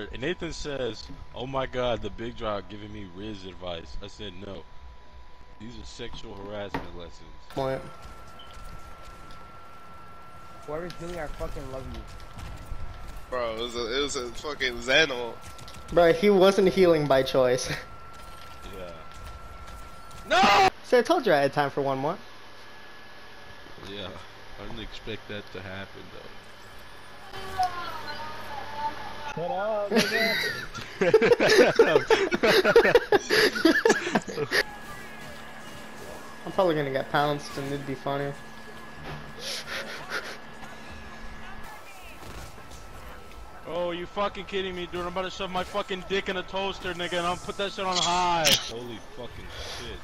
Alright, Nathan says, Oh my god, the big drop giving me Riz advice. I said no. These are sexual harassment lessons. Point. Whoever's doing I fucking love you. Bro, it was a, it was a fucking Xano. Bro, he wasn't healing by choice. Yeah. No! See, I told you I had time for one more. Yeah. I didn't expect that to happen Shut up, I'm probably gonna get pounced and it'd be funny. oh, you fucking kidding me, dude? I'm about to shove my fucking dick in a toaster, nigga, and I'll put that shit on high. Holy fucking shit.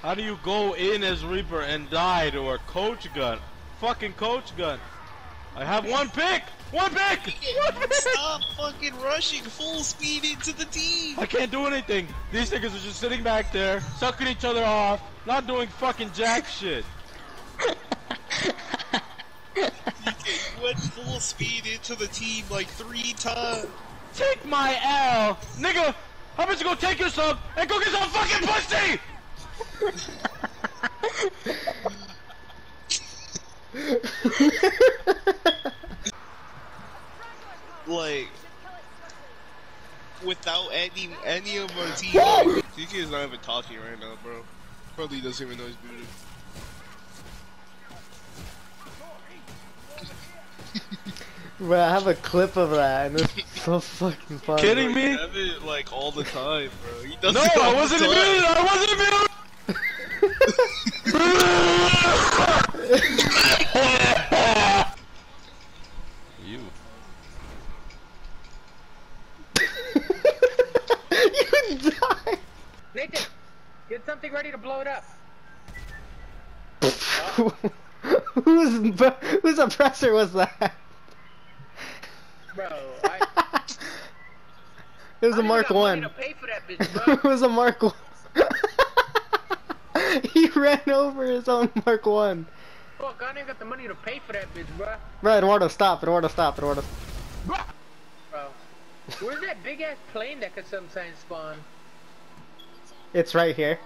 How do you go in as Reaper and die to a coach gun? Fucking coach gun. I have one pick! One pick! One pick! Stop fucking rushing full speed into the team. I can't do anything. These niggas are just sitting back there, sucking each other off, not doing fucking jack shit. Went full speed into the team like three times. Take my L! Nigga, how about you go take your sub and go get some fucking pussy! Like, without any any of our team, like, DK is not even talking right now, bro. Probably doesn't even know he's muted. Bro, I have a clip of that and it's so fucking funny. Kidding me? You have it like all the time, bro. He does No, it I wasn't time. muted! I wasn't muted! you. you died! Nathan, get something ready to blow it up. whose, whose oppressor was that? Bro, I, It was I a Mark got 1. to pay for that bitch, it was a Mark 1. he ran over his own Mark 1. Fuck, I ain't got the money to pay for that bitch, bro. Bro, Eduardo, stop. Eduardo, stop. Eduardo. Bro, where's that big ass plane that could sometimes spawn? It's right here.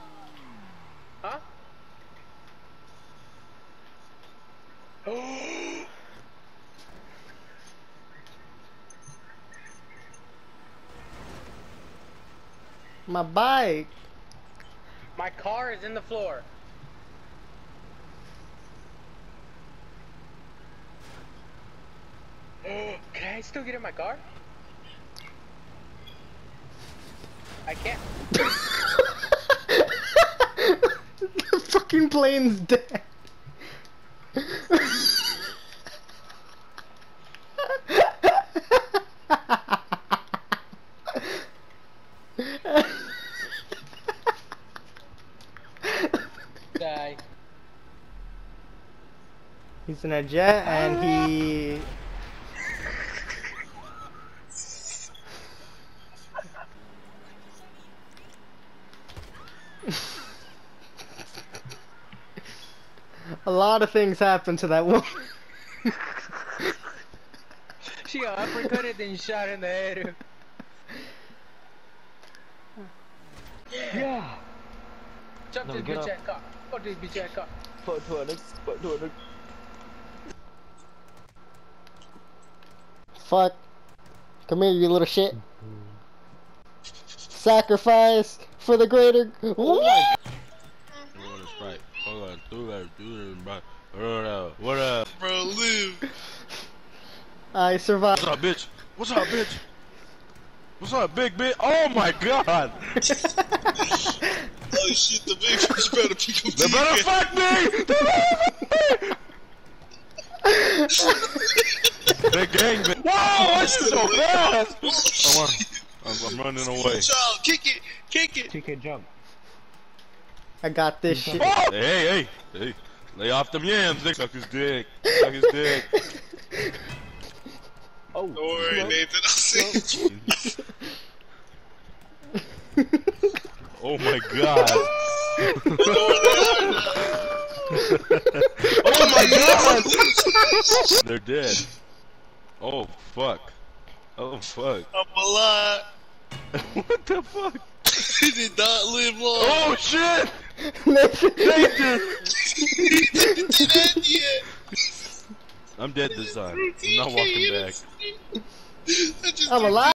Huh? My bike. My car is in the floor. Can I still get in my car? I can't. the fucking plane's dead. Die. He's in a jet and he. A lot of things happened to that woman. She got uppercutted and shot in the head. Yeah. Jump No, this get bitch up. ass car. Fuck this bitch ass car. Put to it, put to it. Fuck. Come here, you little shit. Mm-hmm. Sacrifice for the greater. Oh what? Hold on, Sprite. Hold on. Do that. Do that, bro. What up? What up? Bro, live. I survived. What's up, bitch? What's up, bitch? What's up, big bitch? Oh my god! Oh shit, the big fish better pick up They better fuck me! They better fuck me! They gang bang. Whoa! This is so fast! Oh, I'm, on- I'm, I'm running away. Child, kick it, kick it. TK jump. I got this shit. Oh! Hey, hey, hey, hey. Lay off them yams. They suck his dick. Suck his dick. Oh, Don't worry, no. Nathan. I'll see you oh my god. oh my oh god! They're dead. Oh fuck. Oh fuck. I'm alive. what the fuck? he did not live long. Oh shit! Nathan! Nathan! he didn't end yet! I'm dead this time. I'm not walking back. I'm alive.